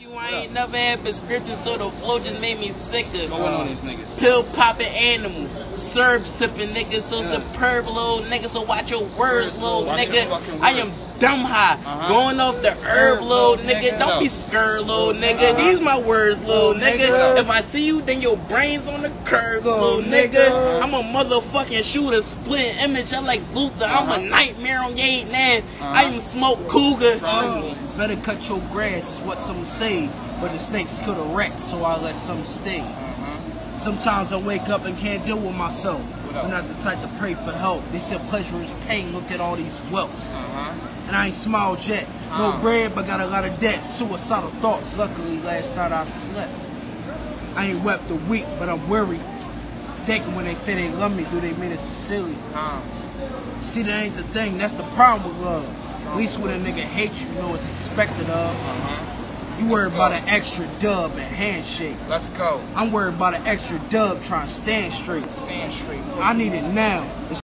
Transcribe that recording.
You I ain't never had prescription, so the flow just made me sicker. Go in on these niggas. Pill popping animal, syrup sipping nigga, so Yeah. superb little nigga, so watch your words, little Watch nigga. I am dumb high, Uh-huh. going off the herb, Herb, little little nigga. nigga. Don't be scared, little nigga. Uh-huh. These my words, little Little nigga. nigga. If I see you, then your brains on the curb, Little little nigga. nigga. I'm a motherfucking shooter, split image. I like Luther. I'm Uh-huh. a nightmare on your man. I even smoke cougar. Uh-huh. Better cut your grass is what some say, but the snakes kill the rats, so I let some stay. Sometimes I wake up and can't deal with myself. I'm not the type to pray for help. They said pleasure is pain. Look at all these welts. And I ain't smiled yet. No bread, but got a lot of debt. Suicidal thoughts. Luckily, last night I slept. I ain't wept a week, but I'm worried. Thinking when they say they love me, do they mean it's silly? See, that ain't the thing. That's the problem with love. At least when a nigga hates you, you know it's expected of. You worried about an extra dub and handshake. Let's go. I'm worried about an extra dub trying to stand straight. Stand straight. I need it now. It's